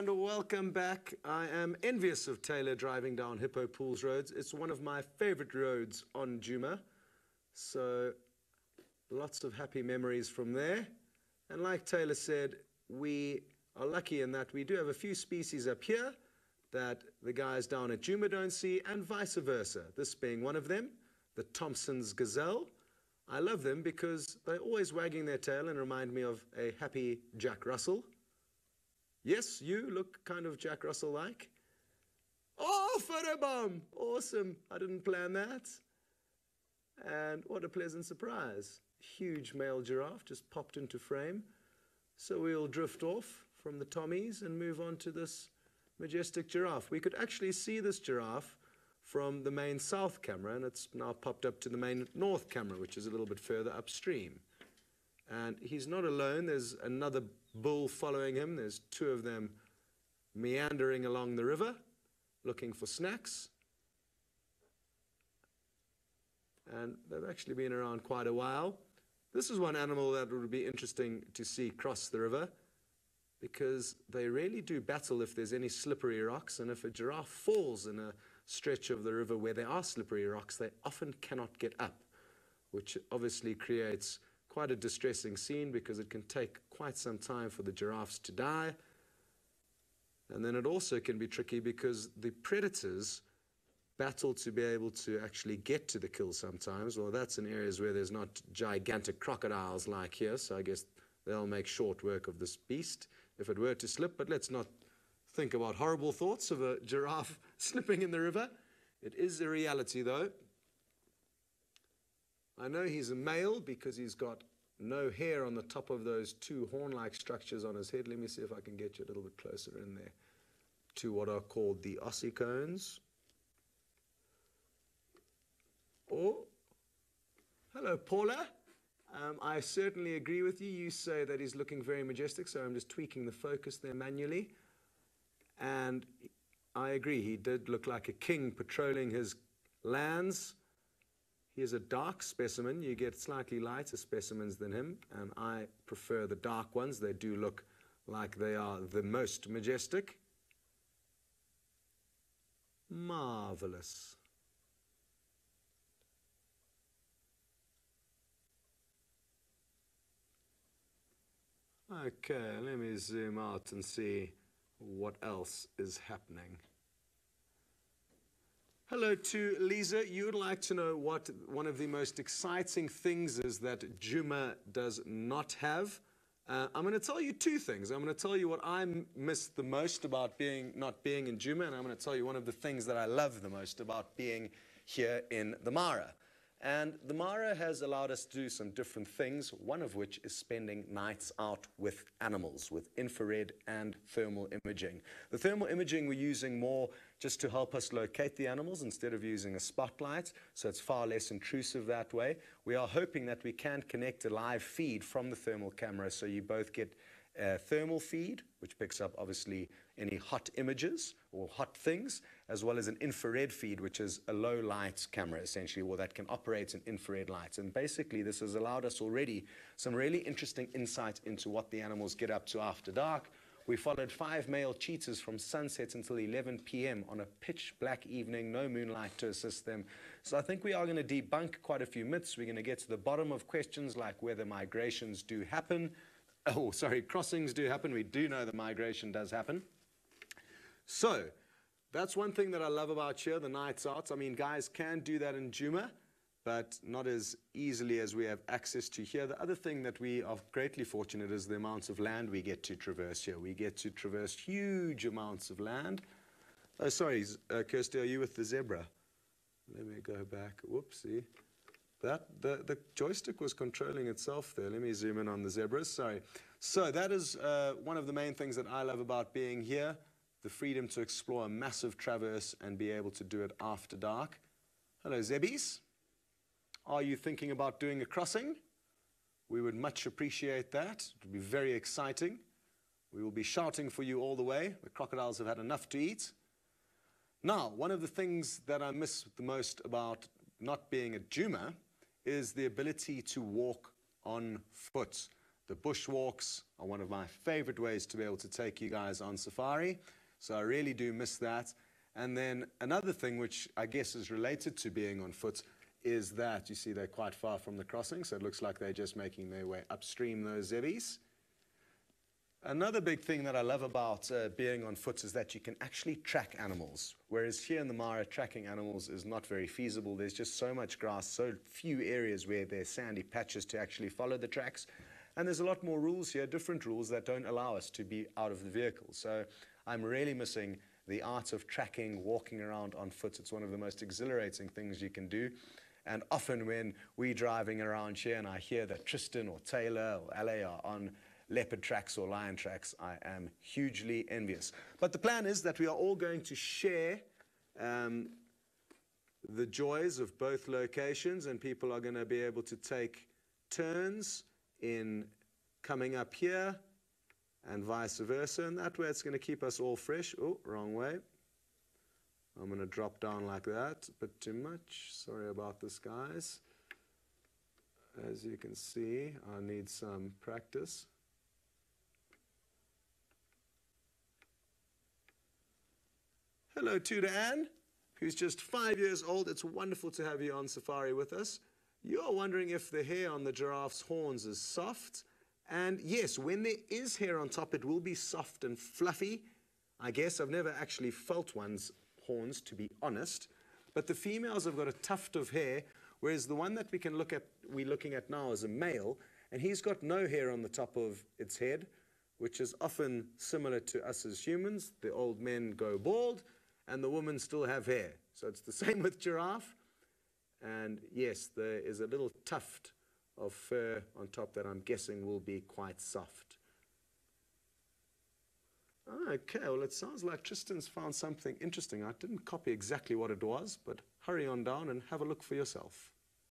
and welcome back. I am envious of Taylor driving down Hippo Pools roads. It's one of my favorite roads on Djuma. So lots of happy memories from there. And like Taylor said, we are lucky in that we do have a few species up here that the guys down at Djuma don't see, and vice versa. This being one of them, the Thompson's gazelle. I love them because they're always wagging their tail and remind me of a happy Jack Russell. Yes, you look kind of Jack Russell like. Oh, photobomb! Awesome. I didn't plan that. And what a pleasant surprise. Huge male giraffe just popped into frame. So we'll drift off from the Tommies and move on to this majestic giraffe. We could actually see this giraffe from the main south camera, and it's now popped up to the main north camera, which is a little bit further upstream. And he's not alone. There's another bull following him. There's two of them meandering along the river, looking for snacks. And they've actually been around quite a while. This is one animal that would be interesting to see cross the river because they really do battle if there's any slippery rocks. And if a giraffe falls in a stretch of the river where there are slippery rocks, they often cannot get up, which obviously creates quite a distressing scene because it can take quite some time for the giraffes to die. And then it also can be tricky because the predators battle to be able to actually get to the kill sometimes. Well, that's in areas where there's not gigantic crocodiles like here, so I guess they'll make short work of this beast if it were to slip. But let's not think about horrible thoughts of a giraffe slipping in the river. It is a reality, though. I know he's a male because he's got no hair on the top of those two horn-like structures on his head. Let me see if I can get you a little bit closer in there to what are called the ossicones. Oh, hello, Paula. Um, I certainly agree with you. You say that he's looking very majestic, so I'm just tweaking the focus there manually. And I agree, he did look like a king patrolling his lands. He is a dark specimen. You get slightly lighter specimens than him, and I prefer the dark ones. They do look like they are the most majestic. Marvelous. Okay, let me zoom out and see what else is happening. Hello to Lisa. You would like to know what one of the most exciting things is that Djuma does not have. Uh, I'm going to tell you two things. I'm going to tell you what I miss the most about being not being in Djuma, and I'm going to tell you one of the things that I love the most about being here in the Mara. And the Mara has allowed us to do some different things, one of which is spending nights out with animals, with infrared and thermal imaging. The thermal imaging we're using more just to help us locate the animals instead of using a spotlight, so it's far less intrusive that way. We are hoping that we can connect a live feed from the thermal camera so you both get a thermal feed, which picks up obviously any hot images or hot things, as well as an infrared feed, which is a low light camera essentially, or that can operate in infrared lights. And basically, this has allowed us already some really interesting insight into what the animals get up to after dark. We followed five male cheetahs from sunset until 11 p.m. on a pitch black evening, no moonlight to assist them. So I think we are going to debunk quite a few myths. We're going to get to the bottom of questions like whether migrations do happen. Oh, sorry, crossings do happen. We do know the migration does happen. So, that's one thing that I love about here, the nights out. I mean, guys can do that in Djuma, but not as easily as we have access to here. The other thing that we are greatly fortunate is the amounts of land we get to traverse here. We get to traverse huge amounts of land. Oh, sorry, uh, Kirsty, are you with the zebra? Let me go back. Whoopsie. That, the, the joystick was controlling itself there. Let me zoom in on the zebras. Sorry. So that is uh, one of the main things that I love about being here the freedom to explore a massive traverse and be able to do it after dark. Hello, Zebbies. Are you thinking about doing a crossing? We would much appreciate that. It would be very exciting. We will be shouting for you all the way. The crocodiles have had enough to eat. Now, one of the things that I miss the most about not being at Djuma is the ability to walk on foot. The bushwalks are one of my favorite ways to be able to take you guys on safari. So I really do miss that. And then another thing which I guess is related to being on foot is that you see they're quite far from the crossing, so it looks like they're just making their way upstream those zebbies. Another big thing that I love about uh, being on foot is that you can actually track animals. Whereas here in the Mara, tracking animals is not very feasible. There's just so much grass, so few areas where there's sandy patches to actually follow the tracks. And there's a lot more rules here, different rules that don't allow us to be out of the vehicle. So I'm really missing the art of tracking, walking around on foot. It's one of the most exhilarating things you can do. And often when we're driving around here and I hear that Tristan or Taylor or LA are on leopard tracks or lion tracks, I am hugely envious. But the plan is that we are all going to share um, the joys of both locations, and people are going to be able to take turns in coming up here and vice versa. And that way it's going to keep us all fresh. Oh, wrong way. I'm going to drop down like that, a bit too much. Sorry about this, guys. As you can see, I need some practice. Hello, Tudor Ann, who's just five years old. It's wonderful to have you on safari with us. You're wondering if the hair on the giraffe's horns is soft. And yes, when there is hair on top, it will be soft and fluffy. I guess I've never actually felt one's horns, to be honest. But the females have got a tuft of hair, whereas the one that we can look at, we're looking at now is a male, and he's got no hair on the top of its head, which is often similar to us as humans. The old men go bald, and the women still have hair. So it's the same with giraffe. And yes, there is a little tuft of fur on top that I'm guessing will be quite soft. Okay, well, it sounds like Tristan's found something interesting. I didn't copy exactly what it was, but hurry on down and have a look for yourself.